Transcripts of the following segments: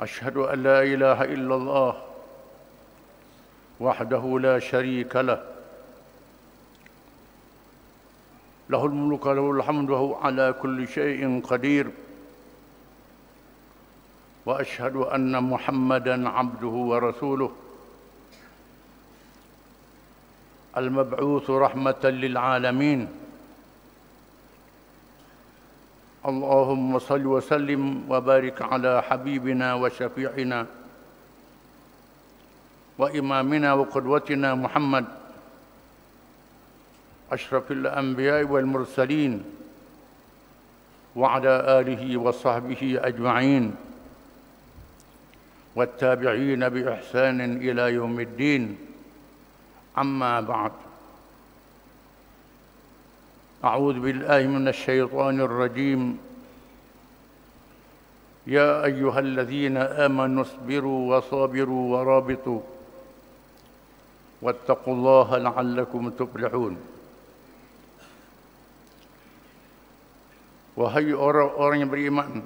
أشهد أن لا إله إلا الله وحده لا شريك له. له الملك له الحمد وهو على كل شيء قدير. وأشهد أن محمدا عبده ورسوله. المبعوث رحمة للعالمين. اللهم صل وسلم وبارك على حبيبنا وشفيعنا وإمامنا وقدوتنا محمد. أشرف الأنبياء والمرسلين وعلى آله وصحبه أجمعين والتابعين بإحسان إلى يوم الدين. أما بعد اعوذ بالله من الشيطان الرجيم يا ايها الذين امنوا اصبروا وصابروا ورابطوا واتقوا الله لعلكم تفلحون Wahai orang-orang yang beriman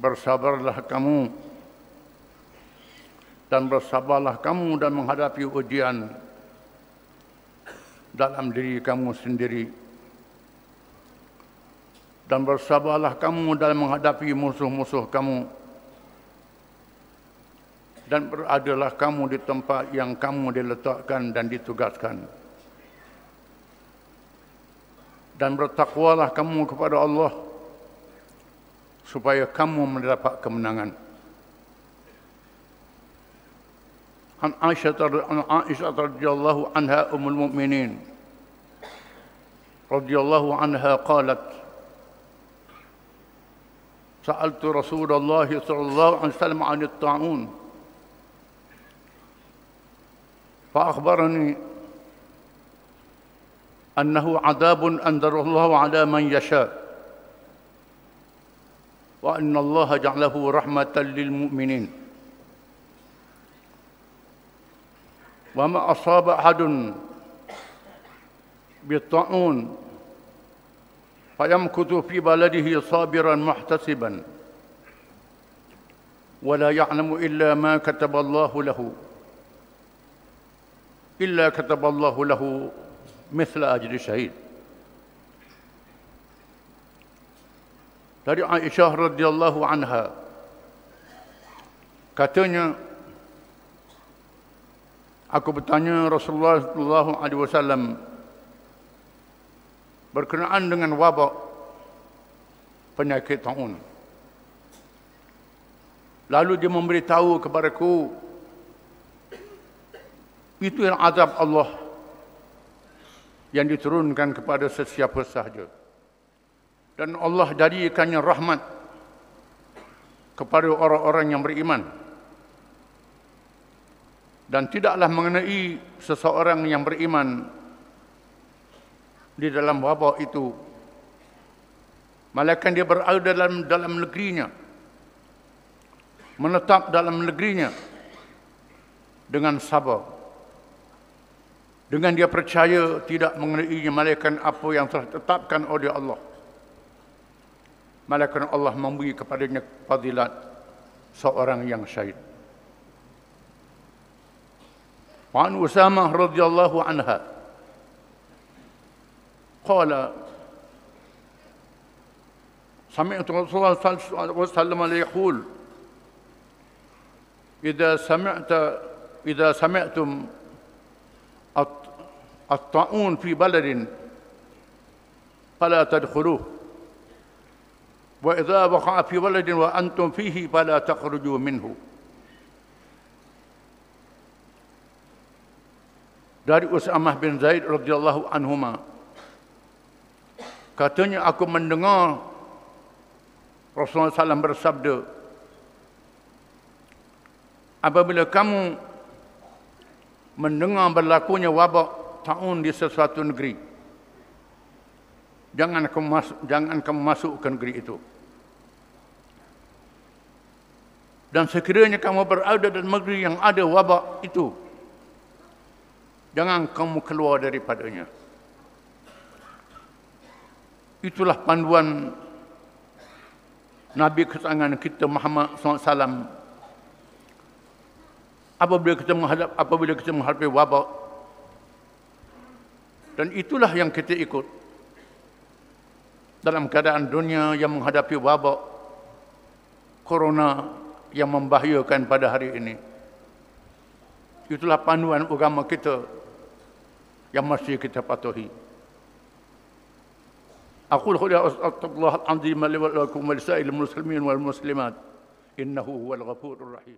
Bersabarlah kamu Dan bersabarlah kamu dan menghadapi ujian dalam diri kamu sendiri. Dan bersabarlah kamu dalam menghadapi musuh-musuh kamu. Dan beradalah kamu di tempat yang kamu diletakkan dan ditugaskan. Dan bertakwalah kamu kepada Allah supaya kamu mendapat kemenangan. An Aisyah an Aisyah radhiyallahu anha ummul mukminin radhiyallahu anha qalat سألت رسول الله صلى الله عليه وسلم عن الطاعون. فأخبرني أنه عذاب أنذر الله على من يشاء وأن الله جعله رحمة للمؤمنين. وما أصاب أحد بالطاعون فيمكث في بلده صابرا محتسبا ولا يعلم إلا ما كتب الله له إلا كتب الله له مثل أجر الشهيد dari Aisyah radhiyallahu anha katanya aku bertanya Rasulullah sallallahu alaihi wasallam berkenaan dengan wabak penyakit taun lalu dia memberitahu kepadaku itu yang azab Allah yang diturunkan kepada sesiapa sahaja. Dan Allah jadikannya rahmat kepada orang-orang yang beriman. Dan tidaklah mengenai seseorang yang beriman di dalam wabak itu. Malaikat dia berada dalam dalam negerinya. Menetap dalam negerinya dengan sabar dengan dia percaya tidak mengenai malaikat apa yang telah ditetapkan oleh Allah. Malaikat Allah memberi kepadanya fadilat seorang yang syahid. Wan Usamah radhiyallahu anha qala سمعت رسول الله صلى الله عليه وسلم يقول إذا سمعت إذا سمعتم الطاعون في بلد فلا تدخلوه. وإذا وقع في بلد وأنتم فيه فلا تخرجوا منه. Dari Usamah bin Zaid radhiyallahu anhuma katanya aku mendengar Rasulullah SAW bersabda, apabila kamu mendengar berlakunya wabak tahun di sesuatu negeri, jangan kamu masuk, jangan kamu masuk ke negeri itu. Dan sekiranya kamu berada di negeri yang ada wabak itu, jangan kamu keluar daripadanya. Itulah panduan Nabi kesangan kita Muhammad SAW apabila kita menghadap apabila kita menghadapi wabak. Dan itulah yang kita ikut. Dalam keadaan dunia yang menghadapi wabak corona yang membahayakan pada hari ini. Itulah panduan agama kita kita patuhi أقول قولي أستغفر الله العظيم لي ولكم ولسائر المسلمين والمسلمات إنه هو الغفور الرحيم.